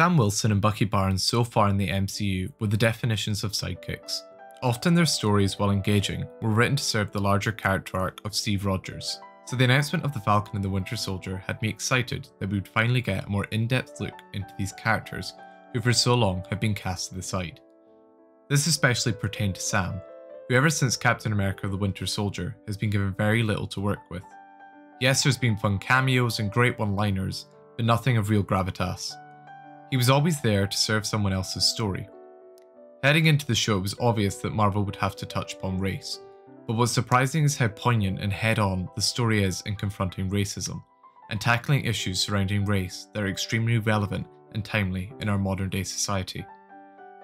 Sam Wilson and Bucky Barnes so far in the MCU were the definitions of sidekicks. Often their stories, while engaging, were written to serve the larger character arc of Steve Rogers. So the announcement of The Falcon and the Winter Soldier had me excited that we would finally get a more in-depth look into these characters who for so long have been cast to the side. This especially pertained to Sam, who ever since Captain America the Winter Soldier has been given very little to work with. Yes, there's been fun cameos and great one-liners, but nothing of real gravitas. He was always there to serve someone else's story. Heading into the show, it was obvious that Marvel would have to touch upon race, but what's surprising is how poignant and head on the story is in confronting racism and tackling issues surrounding race that are extremely relevant and timely in our modern day society.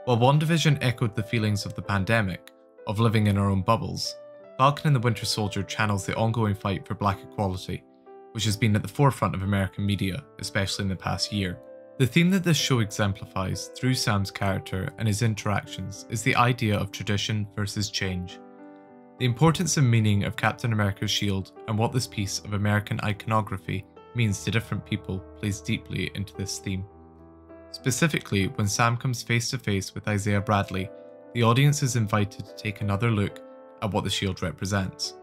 While WandaVision echoed the feelings of the pandemic, of living in our own bubbles, Falcon and the Winter Soldier channels the ongoing fight for black equality, which has been at the forefront of American media, especially in the past year. The theme that this show exemplifies through Sam's character and his interactions is the idea of tradition versus change. The importance and meaning of Captain America's shield and what this piece of American iconography means to different people plays deeply into this theme. Specifically, when Sam comes face to face with Isaiah Bradley, the audience is invited to take another look at what the shield represents.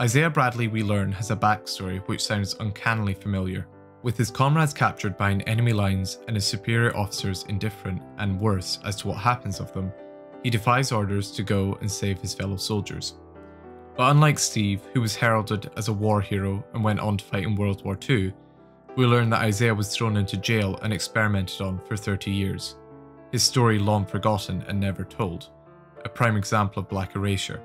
Isaiah Bradley, we learn, has a backstory which sounds uncannily familiar. With his comrades captured behind enemy lines and his superior officers indifferent and worse as to what happens of them, he defies orders to go and save his fellow soldiers. But unlike Steve, who was heralded as a war hero and went on to fight in World War II, we learn that Isaiah was thrown into jail and experimented on for 30 years. His story long forgotten and never told, a prime example of black erasure.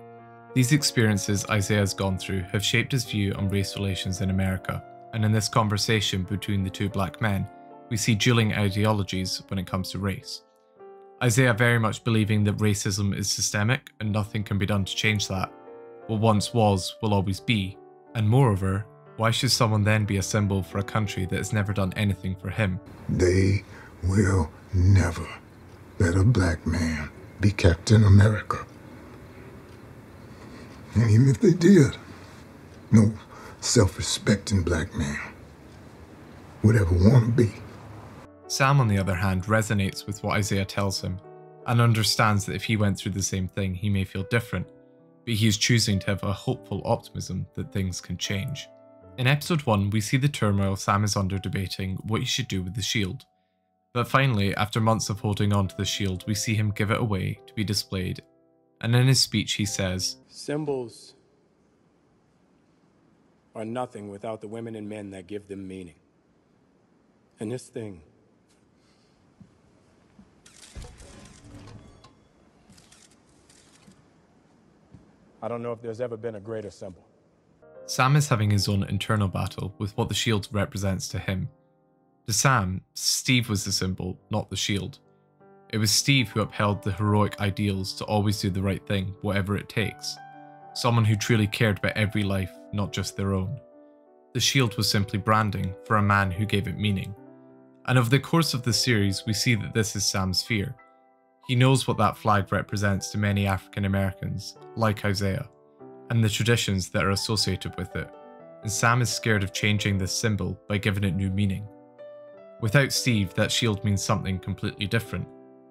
These experiences Isaiah has gone through have shaped his view on race relations in America and in this conversation between the two black men, we see dueling ideologies when it comes to race. Isaiah very much believing that racism is systemic and nothing can be done to change that. What once was will always be, and moreover, why should someone then be a symbol for a country that has never done anything for him? They will never let a black man be Captain America. And even if they did, no self-respecting black man would ever want to be. Sam, on the other hand, resonates with what Isaiah tells him and understands that if he went through the same thing, he may feel different, but he is choosing to have a hopeful optimism that things can change. In episode 1, we see the turmoil Sam is under debating what he should do with the shield. But finally, after months of holding on to the shield, we see him give it away to be displayed, and in his speech he says, Symbols are nothing without the women and men that give them meaning. And this thing. I don't know if there's ever been a greater symbol. Sam is having his own internal battle with what the shield represents to him. To Sam, Steve was the symbol, not the shield. It was Steve who upheld the heroic ideals to always do the right thing, whatever it takes. Someone who truly cared about every life, not just their own. The shield was simply branding for a man who gave it meaning. And over the course of the series, we see that this is Sam's fear. He knows what that flag represents to many African Americans, like Isaiah, and the traditions that are associated with it, and Sam is scared of changing this symbol by giving it new meaning. Without Steve, that shield means something completely different,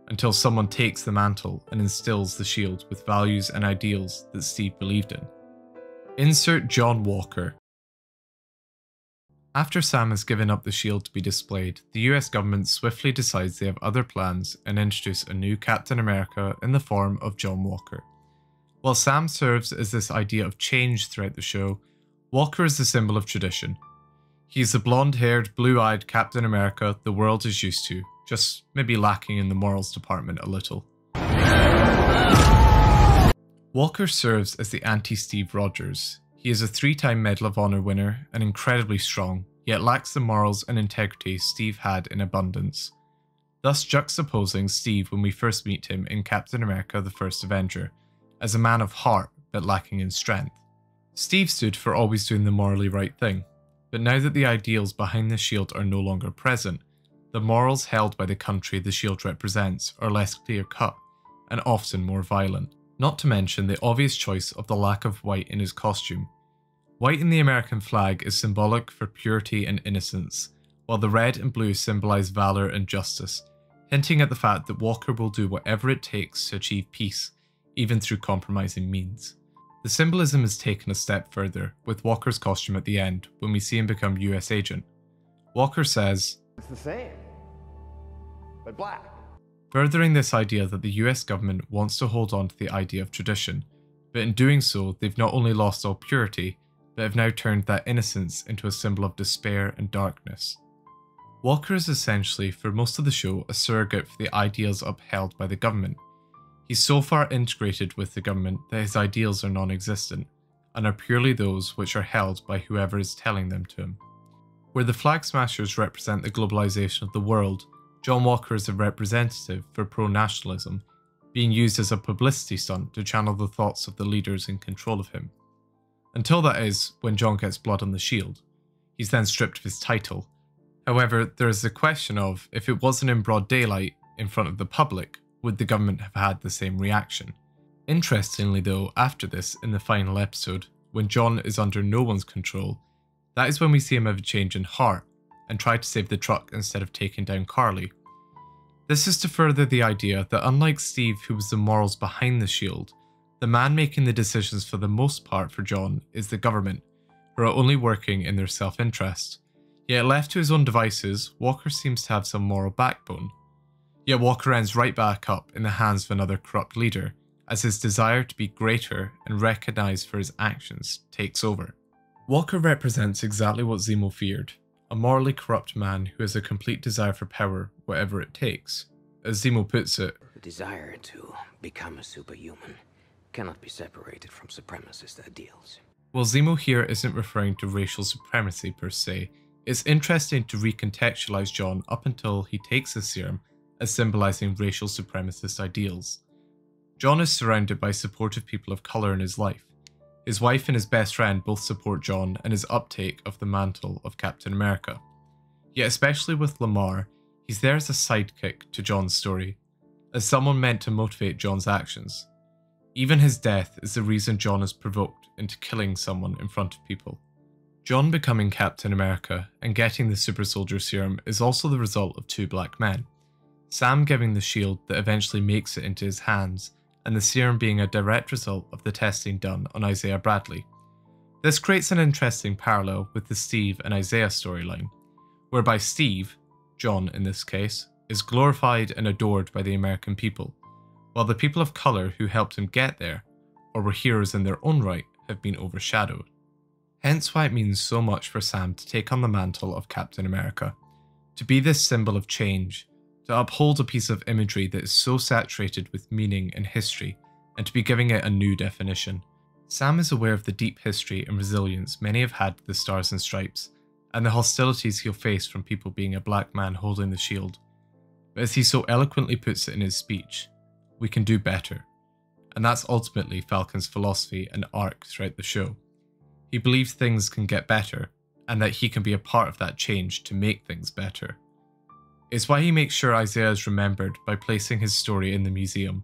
until someone takes the mantle and instills the shield with values and ideals that Steve believed in. Insert John Walker. After Sam has given up the shield to be displayed, the US government swiftly decides they have other plans and introduce a new Captain America in the form of John Walker. While Sam serves as this idea of change throughout the show, Walker is the symbol of tradition. He's the blonde haired, blue eyed Captain America the world is used to, just maybe lacking in the morals department a little. Walker serves as the anti Steve Rogers. He is a three time Medal of Honor winner and incredibly strong, yet lacks the morals and integrity Steve had in abundance. Thus juxtaposing Steve when we first meet him in Captain America the First Avenger, as a man of heart but lacking in strength. Steve stood for always doing the morally right thing, but now that the ideals behind the shield are no longer present, the morals held by the country the shield represents are less clear cut and often more violent, not to mention the obvious choice of the lack of white in his costume. White in the American flag is symbolic for purity and innocence, while the red and blue symbolise valour and justice, hinting at the fact that Walker will do whatever it takes to achieve peace, even through compromising means. The symbolism is taken a step further with Walker's costume at the end when we see him become US agent. Walker says, It's the same, but black. Furthering this idea that the US government wants to hold on to the idea of tradition, but in doing so, they've not only lost all purity, but have now turned that innocence into a symbol of despair and darkness. Walker is essentially, for most of the show, a surrogate for the ideals upheld by the government. He's so far integrated with the government that his ideals are non existent, and are purely those which are held by whoever is telling them to him. Where the Flag Smashers represent the globalization of the world, John Walker is a representative for pro nationalism, being used as a publicity stunt to channel the thoughts of the leaders in control of him. Until that is, when John gets blood on the shield. He's then stripped of his title. However, there is the question of if it wasn't in broad daylight in front of the public, would the government have had the same reaction? Interestingly, though, after this, in the final episode, when John is under no one's control, that is when we see him have a change in heart and try to save the truck instead of taking down Karli. This is to further the idea that unlike Steve, who was the morals behind the shield, the man making the decisions for the most part for John is the government, who are only working in their self interest. Yet left to his own devices, Walker seems to have some moral backbone. Yet Walker ends right back up in the hands of another corrupt leader, as his desire to be greater and recognised for his actions takes over. Walker represents exactly what Zemo feared a morally corrupt man who has a complete desire for power, whatever it takes. As Zemo puts it, The desire to become a superhuman cannot be separated from supremacist ideals. while Zemo here isn't referring to racial supremacy per se, it's interesting to recontextualize John up until he takes the serum as symbolizing racial supremacist ideals. John is surrounded by supportive people of colour in his life. His wife and his best friend both support John and his uptake of the mantle of Captain America. Yet, especially with Lamar, he's there as a sidekick to John's story, as someone meant to motivate John's actions. Even his death is the reason John is provoked into killing someone in front of people. John becoming Captain America and getting the super soldier serum is also the result of two black men. Sam giving the shield that eventually makes it into his hands, and the serum being a direct result of the testing done on Isaiah Bradley. This creates an interesting parallel with the Steve and Isaiah storyline, whereby Steve, John in this case, is glorified and adored by the American people, while the people of colour who helped him get there, or were heroes in their own right, have been overshadowed. Hence why it means so much for Sam to take on the mantle of Captain America, to be this symbol of change, to uphold a piece of imagery that is so saturated with meaning and history, and to be giving it a new definition. Sam is aware of the deep history and resilience many have had with the Stars and Stripes, and the hostilities he'll face from people being a black man holding the shield. But as he so eloquently puts it in his speech, we can do better. And that's ultimately Falcon's philosophy and arc throughout the show. He believes things can get better, and that he can be a part of that change to make things better. It's why he makes sure Isaiah is remembered by placing his story in the museum.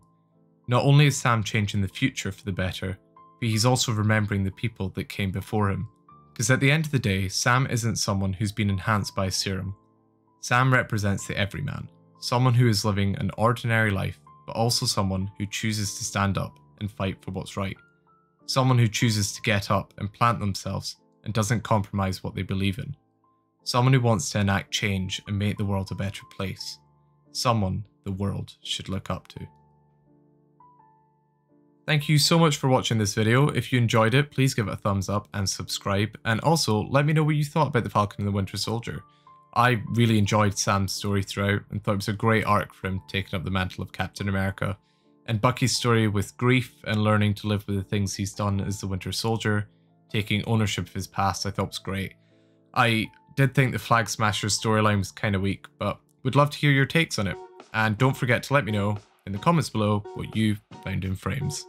Not only is Sam changing the future for the better, but he's also remembering the people that came before him. Because at the end of the day, Sam isn't someone who's been enhanced by a serum. Sam represents the everyman, someone who is living an ordinary life, but also someone who chooses to stand up and fight for what's right. Someone who chooses to get up and plant themselves and doesn't compromise what they believe in. Someone who wants to enact change and make the world a better place. Someone the world should look up to. Thank you so much for watching this video. If you enjoyed it, please give it a thumbs up and subscribe. And also, let me know what you thought about the Falcon and the Winter Soldier. I really enjoyed Sam's story throughout and thought it was a great arc for him taking up the mantle of Captain America. And Bucky's story with grief and learning to live with the things he's done as the Winter Soldier, taking ownership of his past, I thought was great. I did think the Flag Smashers storyline was kind of weak, but would love to hear your takes on it. And don't forget to let me know in the comments below what you found in frames.